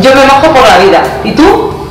Yo me mojo por la vida. ¿Y tú?